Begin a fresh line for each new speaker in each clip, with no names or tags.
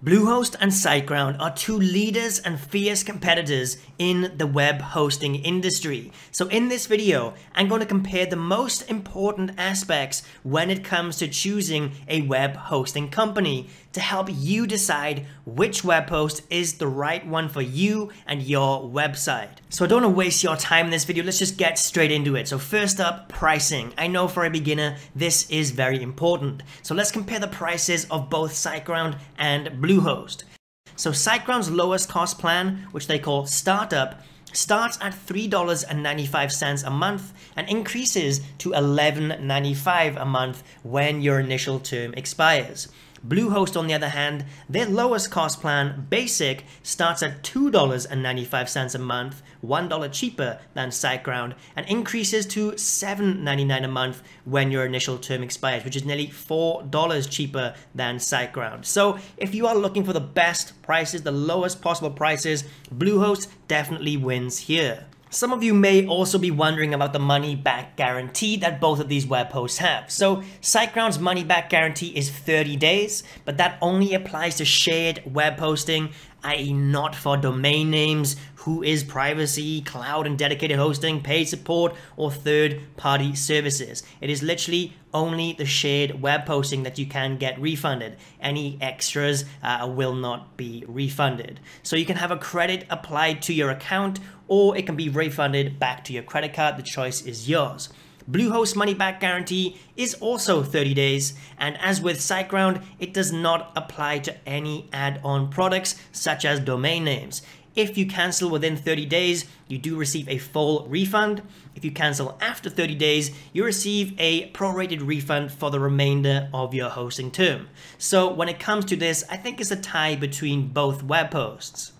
Bluehost and SiteGround are two leaders and fierce competitors in the web hosting industry. So in this video, I'm going to compare the most important aspects when it comes to choosing a web hosting company to help you decide which web host is the right one for you and your website. So I don't want to waste your time in this video, let's just get straight into it. So first up, pricing. I know for a beginner, this is very important. So let's compare the prices of both SiteGround and. Bluehost. So SiteGround's lowest cost plan, which they call Startup, starts at $3.95 a month and increases to $11.95 a month when your initial term expires. Bluehost, on the other hand, their lowest cost plan, Basic, starts at $2.95 a month, $1 cheaper than SiteGround, and increases to $7.99 a month when your initial term expires, which is nearly $4 cheaper than SiteGround. So if you are looking for the best prices, the lowest possible prices, Bluehost definitely wins here. Some of you may also be wondering about the money back guarantee that both of these web hosts have. So SiteGround's money back guarantee is 30 days, but that only applies to shared web hosting, i.e. not for domain names, WHOIS privacy, cloud and dedicated hosting, paid support, or third-party services. It is literally only the shared web hosting that you can get refunded. Any extras uh, will not be refunded. So you can have a credit applied to your account or it can be refunded back to your credit card. The choice is yours. Bluehost money back guarantee is also 30 days, and as with SiteGround, it does not apply to any add-on products such as domain names. If you cancel within 30 days, you do receive a full refund. If you cancel after 30 days, you receive a prorated refund for the remainder of your hosting term. So when it comes to this, I think it's a tie between both web hosts.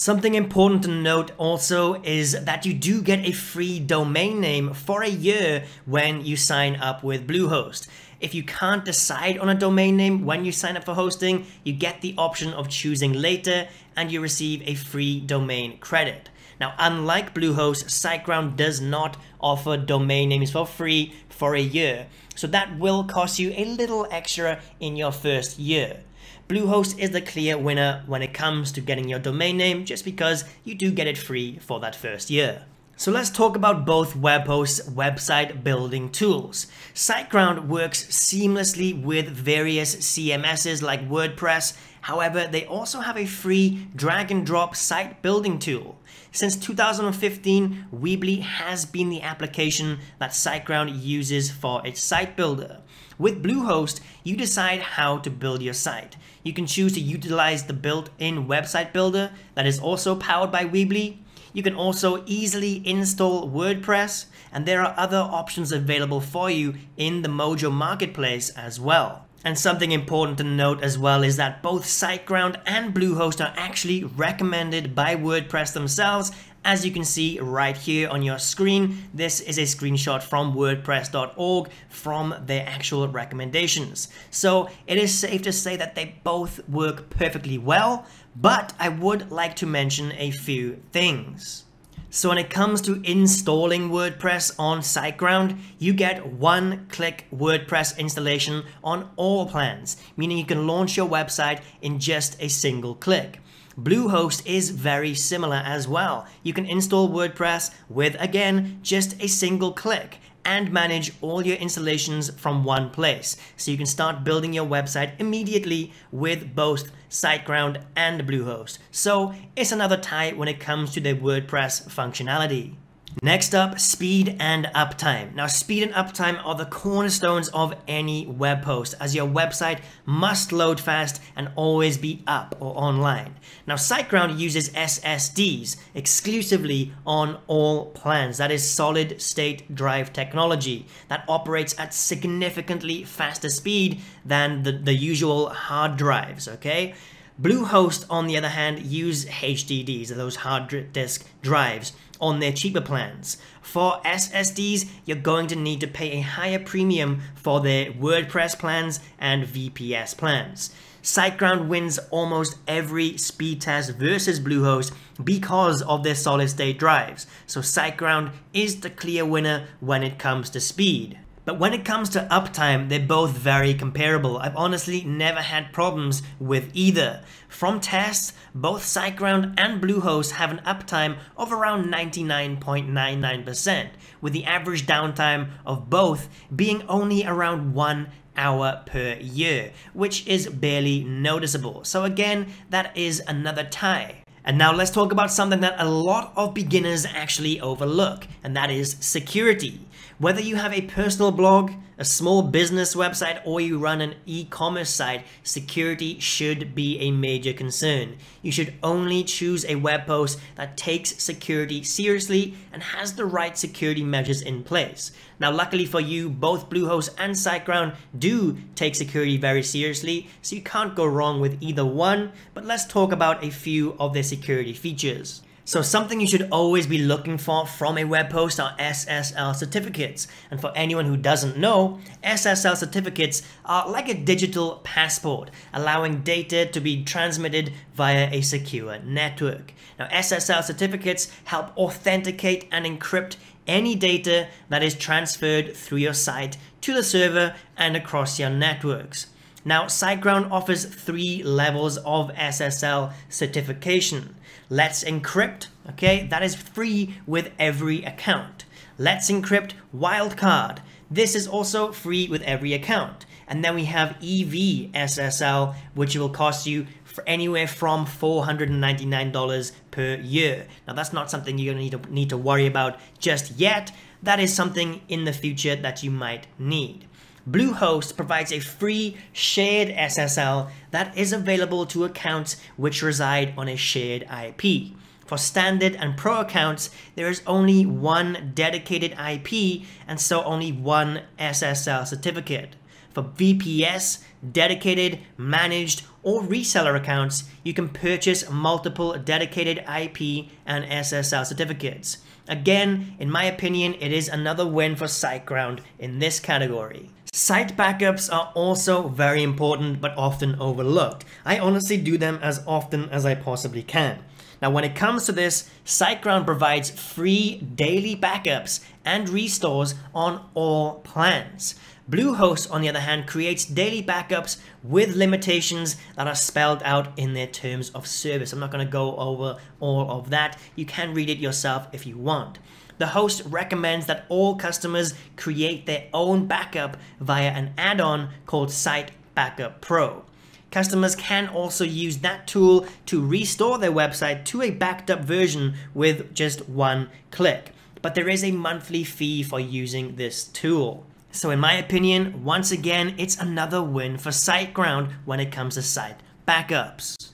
Something important to note also is that you do get a free domain name for a year when you sign up with Bluehost. If you can't decide on a domain name when you sign up for hosting, you get the option of choosing later and you receive a free domain credit. Now, unlike Bluehost, SiteGround does not offer domain names for free for a year. So that will cost you a little extra in your first year. Bluehost is the clear winner when it comes to getting your domain name just because you do get it free for that first year. So let's talk about both WebHost's website building tools. SiteGround works seamlessly with various CMSs like WordPress. However, they also have a free drag and drop site building tool. Since 2015, Weebly has been the application that SiteGround uses for its site builder. With Bluehost, you decide how to build your site. You can choose to utilize the built-in website builder that is also powered by Weebly. You can also easily install WordPress, and there are other options available for you in the Mojo Marketplace as well. And something important to note as well is that both SiteGround and Bluehost are actually recommended by WordPress themselves as you can see right here on your screen, this is a screenshot from wordpress.org from their actual recommendations. So it is safe to say that they both work perfectly well, but I would like to mention a few things. So when it comes to installing WordPress on SiteGround, you get one-click WordPress installation on all plans, meaning you can launch your website in just a single click. Bluehost is very similar as well. You can install WordPress with, again, just a single click and manage all your installations from one place. So you can start building your website immediately with both SiteGround and Bluehost. So it's another tie when it comes to the WordPress functionality. Next up, speed and uptime. Now, speed and uptime are the cornerstones of any web host, as your website must load fast and always be up or online. Now, SiteGround uses SSDs exclusively on all plans. That is solid state drive technology that operates at significantly faster speed than the, the usual hard drives, okay? Bluehost, on the other hand, use HDDs, those hard disk drives, on their cheaper plans. For SSDs, you're going to need to pay a higher premium for their WordPress plans and VPS plans. SiteGround wins almost every speed test versus Bluehost because of their solid state drives, so SiteGround is the clear winner when it comes to speed. But when it comes to uptime, they're both very comparable. I've honestly never had problems with either. From tests, both SiteGround and Bluehost have an uptime of around 99.99%, with the average downtime of both being only around one hour per year, which is barely noticeable. So again, that is another tie. And now let's talk about something that a lot of beginners actually overlook, and that is security. Whether you have a personal blog, a small business website, or you run an e-commerce site, security should be a major concern. You should only choose a web host that takes security seriously and has the right security measures in place. Now, luckily for you, both Bluehost and SiteGround do take security very seriously, so you can't go wrong with either one, but let's talk about a few of their security features. So something you should always be looking for from a web host are SSL certificates. And for anyone who doesn't know, SSL certificates are like a digital passport, allowing data to be transmitted via a secure network. Now SSL certificates help authenticate and encrypt any data that is transferred through your site to the server and across your networks. Now, SiteGround offers three levels of SSL certification. Let's Encrypt, okay, that is free with every account. Let's Encrypt Wildcard, this is also free with every account. And then we have EV SSL, which will cost you for anywhere from $499 per year. Now that's not something you're gonna need to, need to worry about just yet. That is something in the future that you might need. Bluehost provides a free shared SSL that is available to accounts which reside on a shared IP. For standard and pro accounts, there is only one dedicated IP and so only one SSL certificate. For VPS, dedicated, managed, or reseller accounts, you can purchase multiple dedicated IP and SSL certificates. Again, in my opinion, it is another win for SiteGround in this category. Site backups are also very important but often overlooked. I honestly do them as often as I possibly can. Now when it comes to this, SiteGround provides free daily backups and restores on all plans. Bluehost, on the other hand, creates daily backups with limitations that are spelled out in their terms of service. I'm not going to go over all of that. You can read it yourself if you want. The host recommends that all customers create their own backup via an add-on called Site Backup Pro. Customers can also use that tool to restore their website to a backed up version with just one click. But there is a monthly fee for using this tool. So in my opinion, once again, it's another win for SiteGround when it comes to site backups.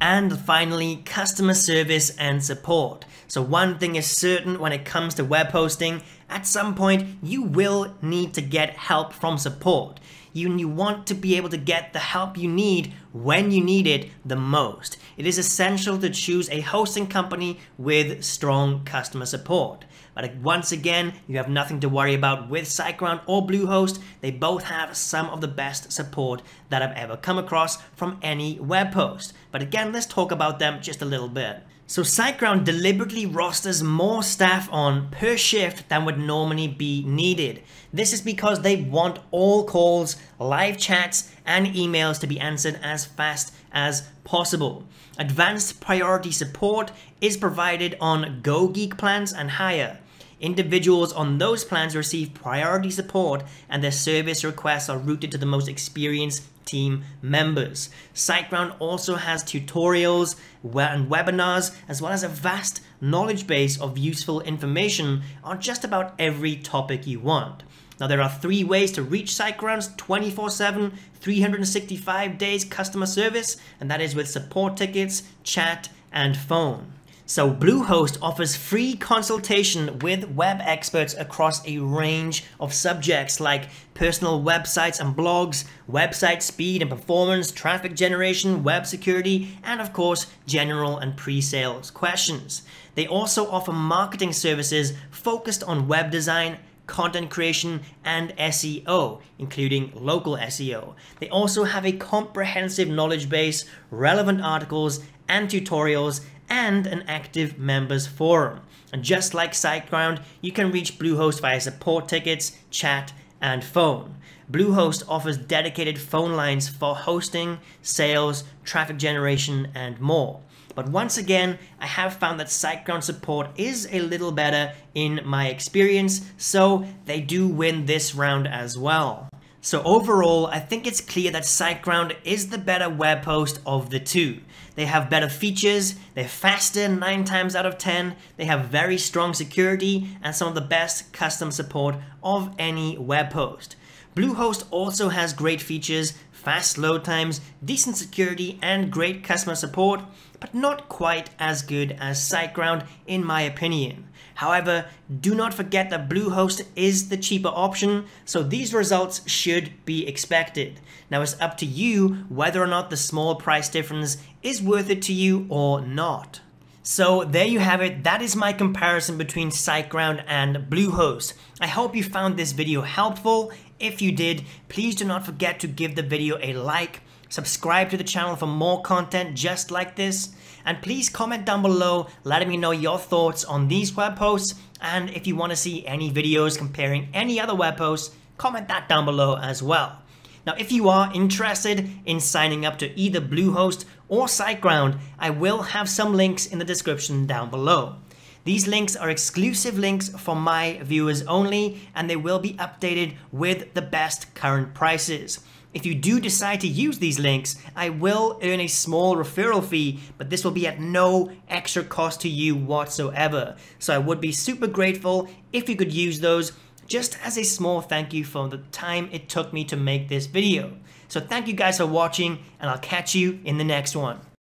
And finally, customer service and support. So one thing is certain when it comes to web hosting, at some point you will need to get help from support. You, you want to be able to get the help you need when you need it the most. It is essential to choose a hosting company with strong customer support. But once again, you have nothing to worry about with SiteGround or Bluehost. They both have some of the best support that I've ever come across from any web host. But again, let's talk about them just a little bit. So SiteGround deliberately rosters more staff on per shift than would normally be needed. This is because they want all calls, live chats, and emails to be answered as fast as possible. Advanced priority support is provided on GoGeek plans and higher. Individuals on those plans receive priority support and their service requests are routed to the most experienced team members. SiteGround also has tutorials and webinars as well as a vast knowledge base of useful information on just about every topic you want. Now there are three ways to reach SiteGround's 24-7, 365 days customer service, and that is with support tickets, chat, and phone. So Bluehost offers free consultation with web experts across a range of subjects like personal websites and blogs, website speed and performance, traffic generation, web security, and of course, general and pre-sales questions. They also offer marketing services focused on web design, content creation, and SEO, including local SEO. They also have a comprehensive knowledge base, relevant articles, and tutorials and an active members forum. And just like SiteGround, you can reach Bluehost via support tickets, chat, and phone. Bluehost offers dedicated phone lines for hosting, sales, traffic generation, and more. But once again, I have found that SiteGround support is a little better in my experience, so they do win this round as well. So overall, I think it's clear that SiteGround is the better web host of the two. They have better features, they're faster 9 times out of 10, they have very strong security, and some of the best custom support of any web host. Bluehost also has great features, fast load times, decent security, and great customer support, but not quite as good as SiteGround in my opinion. However, do not forget that Bluehost is the cheaper option, so these results should be expected. Now it's up to you whether or not the small price difference is worth it to you or not. So there you have it. That is my comparison between SiteGround and Bluehost. I hope you found this video helpful. If you did, please do not forget to give the video a like, subscribe to the channel for more content just like this, and please comment down below letting me know your thoughts on these web hosts, and if you want to see any videos comparing any other web hosts, comment that down below as well. Now, if you are interested in signing up to either Bluehost or SiteGround, I will have some links in the description down below. These links are exclusive links for my viewers only, and they will be updated with the best current prices. If you do decide to use these links, I will earn a small referral fee, but this will be at no extra cost to you whatsoever. So I would be super grateful if you could use those just as a small thank you for the time it took me to make this video. So thank you guys for watching, and I'll catch you in the next one.